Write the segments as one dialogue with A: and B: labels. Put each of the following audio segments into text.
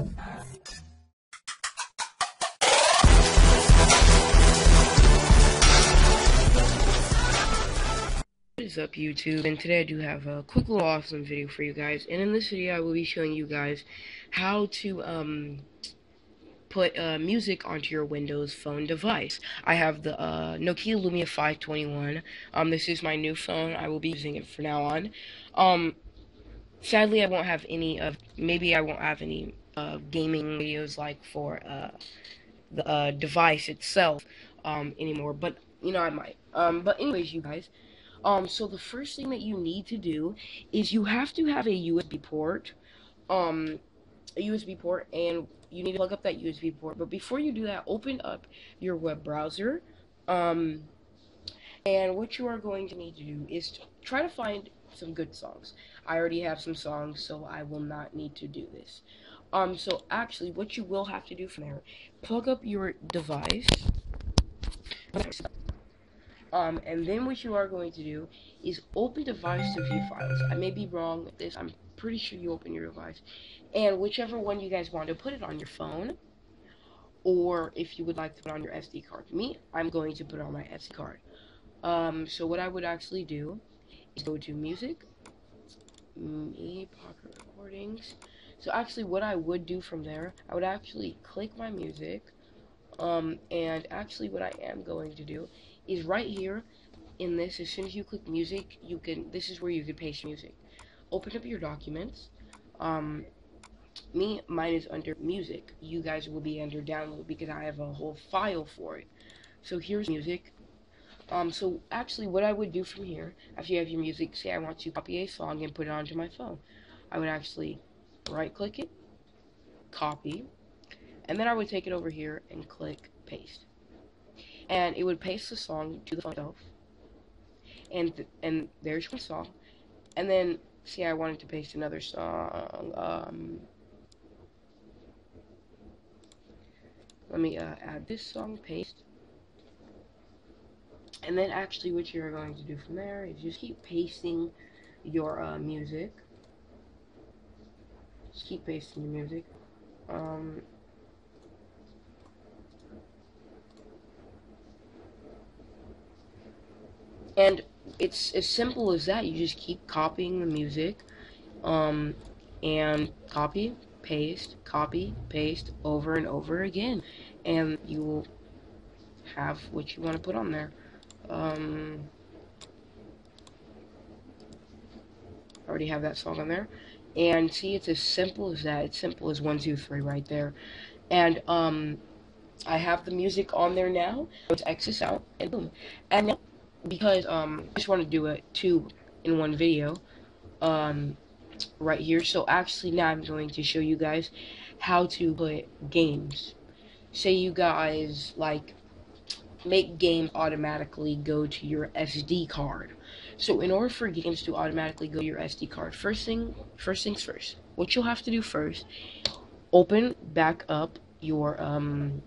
A: What is up YouTube? And today I do have a quick little awesome video for you guys. And in this video I will be showing you guys how to um, put uh, music onto your Windows phone device. I have the uh, Nokia Lumia 521 um, this is my new phone. I will be using it from now on. Um, sadly I won't have any of maybe I won't have any uh, gaming videos like for uh, the uh, device itself um, anymore but you know I might um, but anyways you guys um, so the first thing that you need to do is you have to have a USB port, um, a USB port, and you need to plug up that USB port. But before you do that, open up your web browser, um, and what you are going to need to do is to try to find some good songs. I already have some songs, so I will not need to do this. Um, so actually, what you will have to do from there, plug up your device. Um, and then what you are going to do is open device to view files. I may be wrong with this. I'm pretty sure you open your device. And whichever one you guys want to put it on your phone. Or if you would like to put on your SD card. Me, I'm going to put on my SD card. Um, so what I would actually do is go to music. Me, pocket recordings. So actually what I would do from there, I would actually click my music. Um, and actually what I am going to do is right here in this. As soon as you click music, you can. This is where you can paste music. Open up your documents. Um, me, mine is under music. You guys will be under download because I have a whole file for it. So here's music. Um, so actually what I would do from here, after you have your music, say I want to copy a song and put it onto my phone. I would actually right click it, copy, and then I would take it over here and click paste and it would paste the song to the phone itself. And th and there's one song, and then see I wanted to paste another song. Um, let me uh, add this song, paste. And then actually what you're going to do from there is just keep pasting your uh, music. Just keep pasting your music. Um, And it's as simple as that. You just keep copying the music, um, and copy, paste, copy, paste over and over again, and you will have what you want to put on there. Um, already have that song on there. And see, it's as simple as that. It's simple as one, two, three right there. And, um, I have the music on there now. Let's X this out, and boom. And now because um I just want to do it two in one video um right here so actually now I'm going to show you guys how to put games say you guys like make games automatically go to your SD card so in order for games to automatically go to your SD card first thing first things first what you'll have to do first open back up your um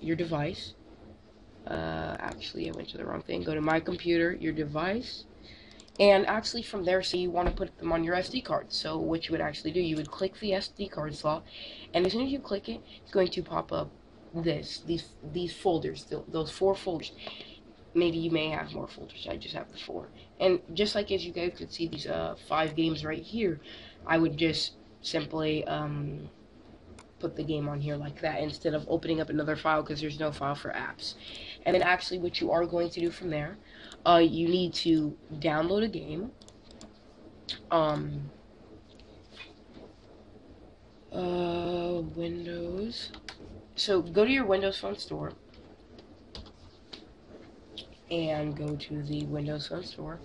A: your device. Uh, actually I went to the wrong thing. Go to my computer your device. And actually from there so you want to put them on your SD card. So what you would actually do you would click the SD card slot and as soon as you click it it's going to pop up this these these folders those four folders maybe you may have more folders I just have the four and just like as you guys could see these uh, five games right here I would just simply um, put the game on here like that instead of opening up another file because there's no file for apps. And then actually what you are going to do from there, uh, you need to download a game. Um, uh, Windows. So go to your Windows Phone store and go to the Windows Phone store.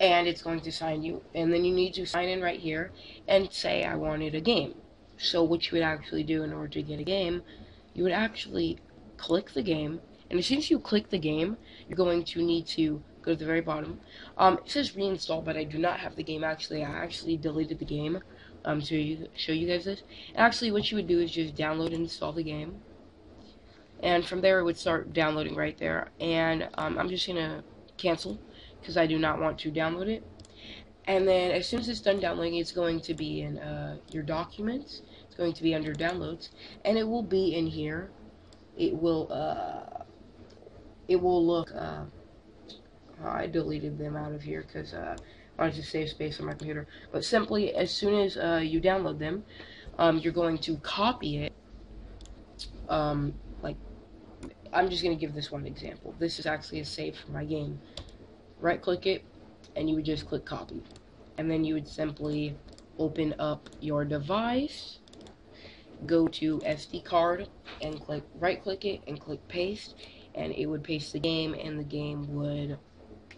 A: And it's going to sign you and then you need to sign in right here and say I wanted a game. So what you would actually do in order to get a game you would actually click the game and as soon as you click the game you're going to need to go to the very bottom. Um, it says reinstall but I do not have the game. Actually I actually deleted the game. Um, to show you guys this. And actually what you would do is just download and install the game and from there it would start downloading right there and um, I'm just gonna cancel because I do not want to download it. And then as soon as it's done downloading, it's going to be in uh, your documents. It's going to be under downloads, and it will be in here. It will uh, it will look. Uh, I deleted them out of here because uh, I wanted to save space on my computer. But simply, as soon as uh, you download them, um, you're going to copy it. Um, I'm just going to give this one example. This is actually a save for my game. Right click it, and you would just click copy. And then you would simply open up your device, go to SD card, and click right click it and click paste, and it would paste the game, and the game would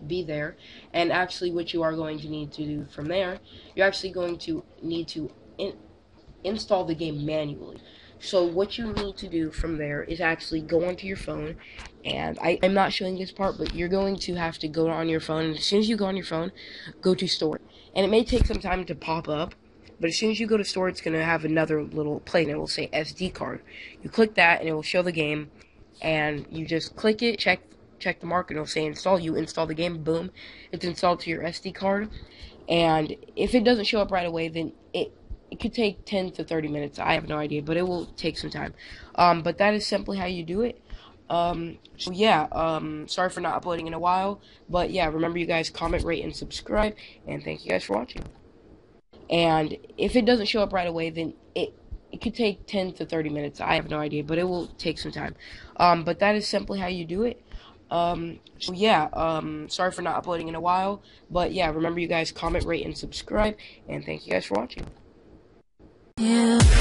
A: be there. And actually, what you are going to need to do from there, you're actually going to need to in install the game manually. So what you need to do from there is actually go onto your phone, and I, am not showing this part, but you're going to have to go on your phone. And as soon as you go on your phone, go to store. And it may take some time to pop up, but as soon as you go to store, it's going to have another little plate, and it will say SD card. You click that, and it will show the game, and you just click it, check check the mark, and it'll say install. You install the game, boom, it's installed to your SD card. And if it doesn't show up right away, then it could take 10 to 30 minutes. I have no idea, but it will take some time. Um, but that is simply how you do it. Um, so yeah, um, sorry for not uploading in a while, but yeah, remember you guys comment, rate, and subscribe, and thank you guys for watching. And if it doesn't show up right away, then it it could take 10 to 30 minutes. I have no idea, but it will take some time. Um, but that is simply how you do it. Um, so yeah, um, sorry for not uploading in a while, but yeah, remember you guys comment, rate, and subscribe, and thank you guys for watching. Yeah.